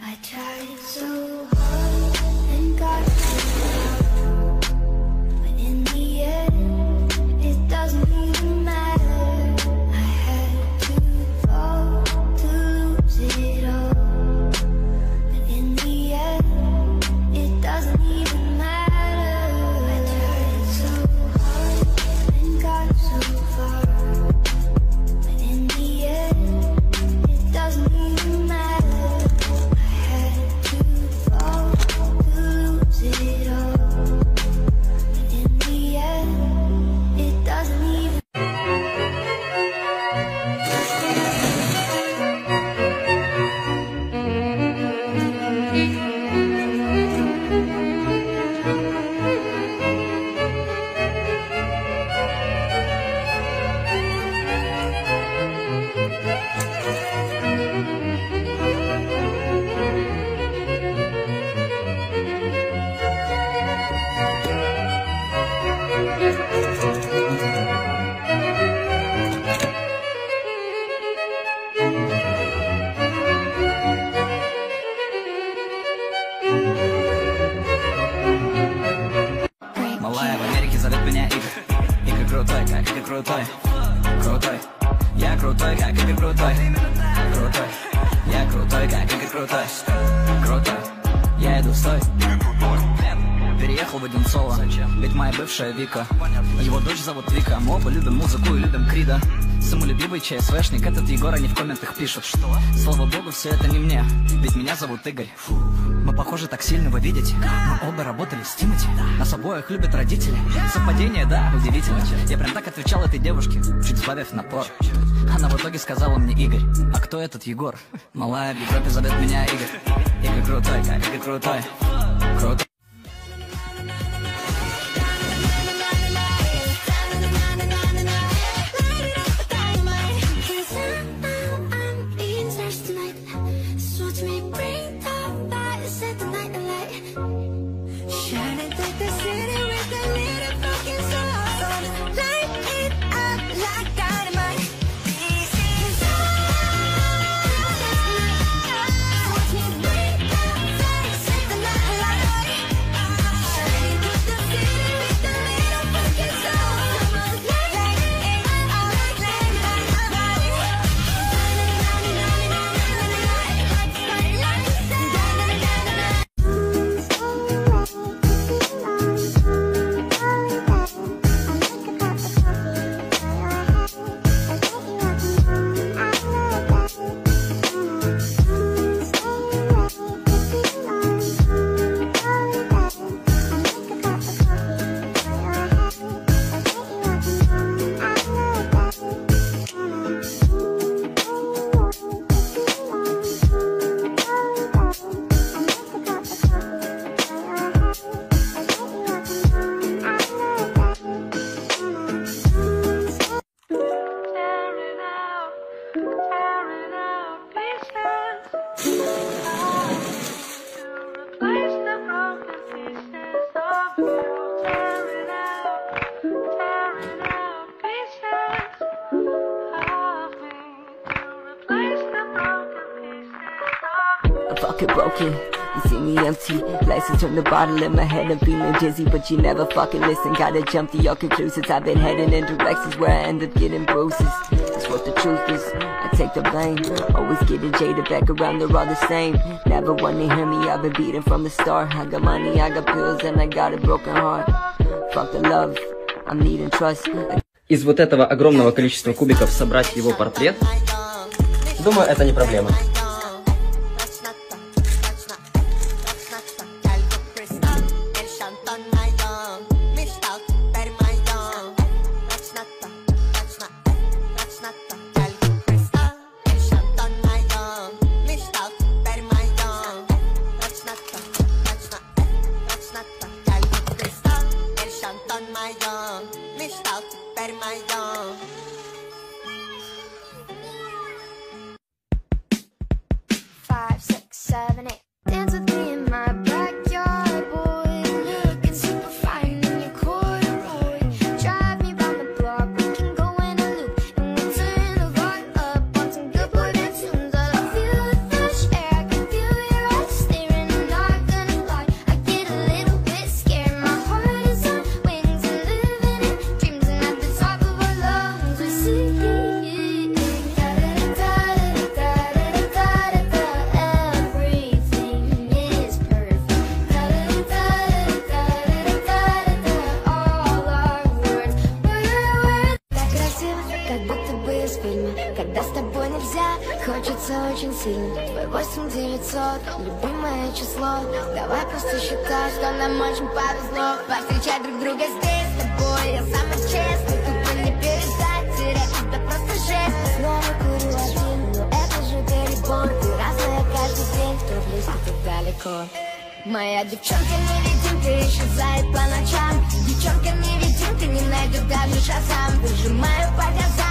I tried so hard как Игорь крутой. Крутой. Я крутой, как Игорь крутой. Крутой. Я иду стой. Переехал в Одинцово. Ведь моя бывшая Вика. Его дочь зовут Вика. Мы оба любим музыку и любим Крида. Самолюбивый ЧСВшник Этот Егор они в комментах пишут. Что? Слава богу, все это не мне. Ведь меня зовут Игорь. Мы похожи так сильно, вы видите. Мы оба работали с Тимати. Нас обоих любят родители. Совпадение, да, удивительно. Я прям так отвечал этой девушке Чуть сбавив напор Она в итоге сказала мне Игорь А кто этот Егор? Малая в Европе зовет меня Игорь Игорь крутой, Игорь крутой Крутой Shining through the city broken. You see me empty. License from the bottle in my head. I'm feeling dizzy, but you never fucking listen. Gotta jump to your conclusions. I've been heading in directions where I end up getting bruises. That's what the truth is. I take the blame. Always getting jaded back around. They're all the same. Never wanna hear me. I've been beating from the start. I got money, I got pills, and I got a broken heart. Fuck the love. I'm needing trust. I из вот этого огромного количества кубиков собрать его портрет, думаю, это не проблема. Хочется очень сильно. Твой 8900, любимое число. Давай просто считай, что нам очень повезло. Повстречать друг друга здесь с тобой. Я самый честный, тупо не перестать Терять тебя просто жесть. Снова курю один, но это же перебор Ты разная каждый день, кто близко, кто далеко. Моя девчонка-невидимка исчезает по ночам. Девчонка-невидимка не найдет даже шазам. Выжимаю по газам